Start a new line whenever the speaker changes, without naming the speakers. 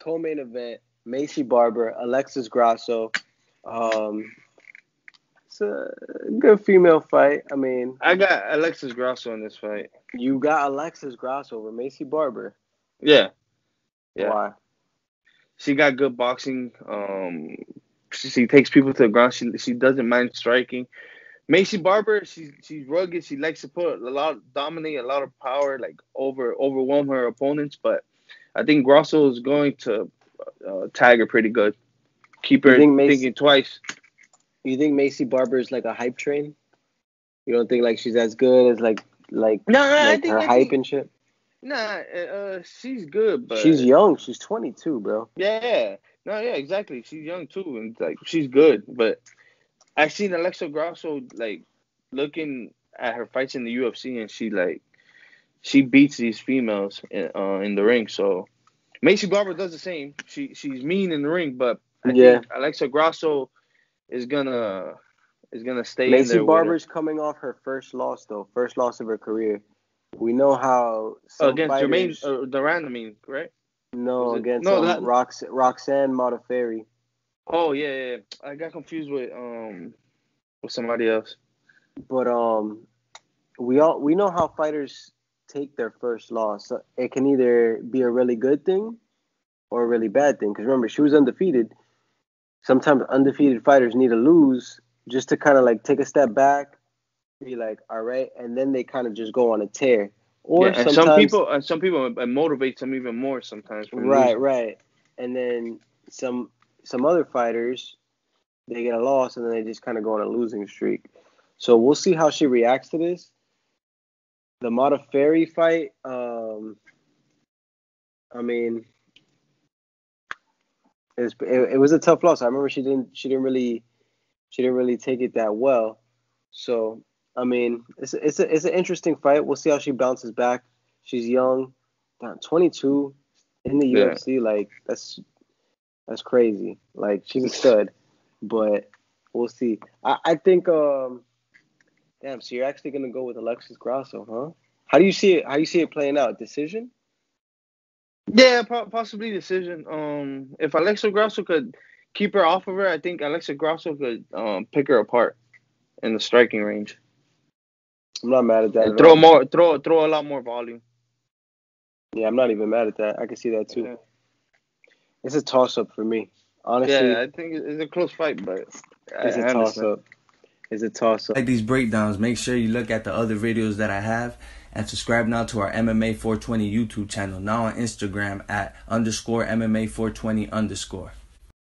co-main event: Maycee Barber, Alexis Grasso. Um, it's a good female fight. I mean,
I got Alexis Grasso in this fight.
you got Alexis Grasso over Maycee Barber.
Yeah, Yeah.
Why?
she got good boxing. Um, she, she takes people to the ground. She she doesn't mind striking. Maycee Barber, she's she's rugged. She likes to put a lot, dominate a lot of power, like over overwhelm her opponents. But I think Grasso is going to uh, tag her pretty good. Keep her
think Maycee-
thinking twice.
You think Maycee Barber is like a hype train? You don't think like she's as good as like like,
No, I
like
think,
her
I
hype
think
and shit?
nah, uh, she's good, but
she's young. She's 22, bro.
Yeah, no, yeah, exactly. She's young too, and like she's good. But I've seen Alexa Grasso like looking at her fights in the UFC, and she like she beats these females in, uh, in the ring. So Maycee Barber does the same. She she's mean in the ring, but I
Yeah.
Alexa Grasso is gonna is gonna stay in Maycee.
Barber's coming off her first loss though, first loss of her career. We know how some
against
fighters,
Germaine uh, Duran, I mean, right?
no
it-
against
no,
um,
that-
Rox, Roxanne Modafferi.
Oh yeah, yeah, yeah. I got confused with um with somebody else.
But um, we all we know how fighters take their first loss. So it can either be a really good thing or a really bad thing. Because remember, she was undefeated. Sometimes undefeated fighters need to lose just to kind of like take a step back, be like, all right, and then they kind of just go on a tear. Or
yeah, and
sometimes,
some people and some people it motivates them even more sometimes.
right,
losing.
right, and then some some other fighters they get a loss and then they just kind of go on a losing streak. So we'll see how she reacts to this. The Modafferi fight, um, I mean, it's, it, it was a tough loss. I remember she didn't she didn't really she didn't really take it that well. So I mean, it's it's a, it's an interesting fight. We'll see how she bounces back. She's young, damn, 22 in the
Yeah.
UFC. Like that's that's crazy. Like she's a stud, but we'll see. I, I think um, damn. So you're actually gonna go with Alexis Grasso, huh? How do you see it? How do you see it playing out? Decision?
Yeah, po- possibly decision. Um, if Alexa Grasso could keep her off of her, I think Alexa Grasso could um pick her apart in the striking range
I'm not mad at that. at
throw
all.
more, throw throw a lot more volume.
Yeah, I'm not even mad at that. I can see that too.
Yeah,
It's a toss up for me. Honestly,
yeah I think it's a close fight, but
it's a
I
toss
understand.
up. It's a toss up.
like these breakdowns, make sure you look at the other videos that I have and subscribe now to our MMA 420 YouTube channel, now on Instagram at underscore MMA 420 underscore.